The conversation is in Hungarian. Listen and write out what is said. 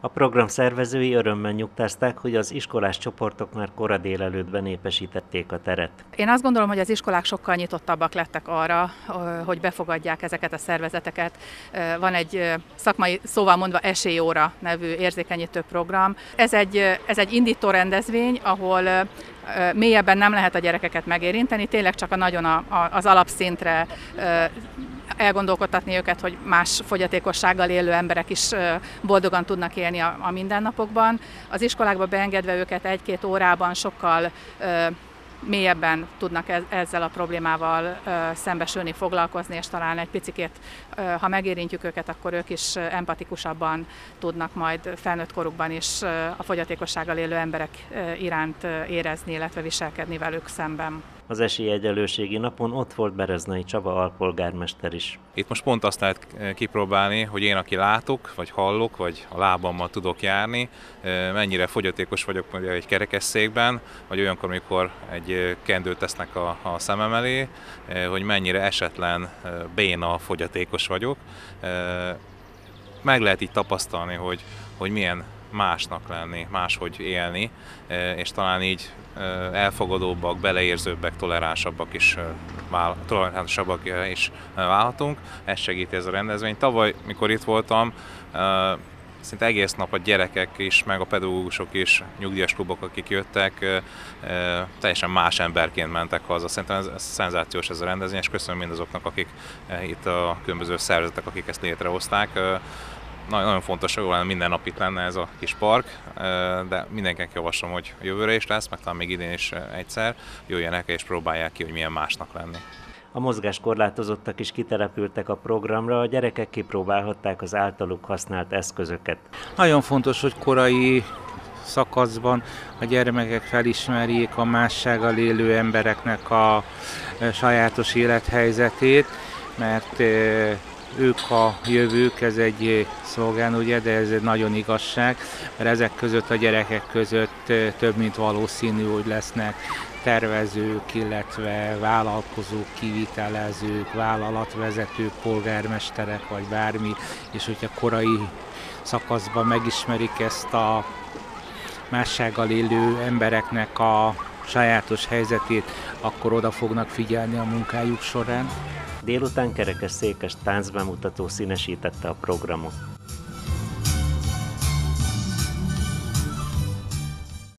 A program szervezői örömmel nyugtázták, hogy az iskolás csoportok már kora délelőtt benépesítették a teret. Én azt gondolom, hogy az iskolák sokkal nyitottabbak lettek arra, hogy befogadják ezeket a szervezeteket. Van egy szakmai szóval mondva esélyóra nevű érzékenyítő program. Ez egy, ez egy indító rendezvény, ahol mélyebben nem lehet a gyerekeket megérinteni, tényleg csak a nagyon a, a, az alapszintre elgondolkodtatni őket, hogy más fogyatékossággal élő emberek is boldogan tudnak élni a, a mindennapokban. Az iskolákba beengedve őket egy-két órában sokkal mélyebben tudnak ezzel a problémával szembesülni, foglalkozni, és talán egy picit, ha megérintjük őket, akkor ők is empatikusabban tudnak majd felnőtt korukban is a fogyatékossággal élő emberek iránt érezni, illetve viselkedni velük szemben. Az esélyegyelőségi napon ott volt Bereznai Csaba alpolgármester is. Itt most pont azt lehet kipróbálni, hogy én, aki látok, vagy hallok, vagy a lábammal tudok járni, mennyire fogyatékos vagyok egy kerekesszékben, vagy olyankor, amikor egy kendőt tesznek a, a szemem elé, hogy mennyire esetlen béna fogyatékos vagyok. Meg lehet így tapasztalni, hogy, hogy milyen másnak lenni, máshogy élni, és talán így elfogadóbbak, beleérzőbbek, toleránsabbak is, toleránsabbak is válhatunk. Ez segíti ez a rendezvény. Tavaly, mikor itt voltam, szinte egész nap a gyerekek is, meg a pedagógusok is, nyugdíjas klubok, akik jöttek, teljesen más emberként mentek haza. Szerintem ez, ez szenzációs ez a rendezvény, és köszönöm mindazoknak, akik itt a különböző szervezetek, akik ezt létrehozták nagyon fontos, hogy lenne minden nap itt lenne ez a kis park, de mindenkinek javaslom, hogy jövőre is lesz, meg talán még idén is egyszer, jöjjenek és próbálják ki, hogy milyen másnak lenni. A mozgáskorlátozottak is kiterepültek a programra, a gyerekek kipróbálhatták az általuk használt eszközöket. Nagyon fontos, hogy korai szakaszban a gyermekek felismerjék a mássággal élő embereknek a sajátos élethelyzetét, mert ők a jövők, ez egy szlogán, ugye, de ez egy nagyon igazság, mert ezek között a gyerekek között több mint valószínű, hogy lesznek tervezők, illetve vállalkozók, kivitelezők, vállalatvezetők, polgármesterek, vagy bármi, és hogyha korai szakaszban megismerik ezt a mássággal élő embereknek a sajátos helyzetét, akkor oda fognak figyelni a munkájuk során. Délután kerekes székes táncbemutató színesítette a programot.